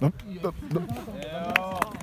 Hop, hop, hop.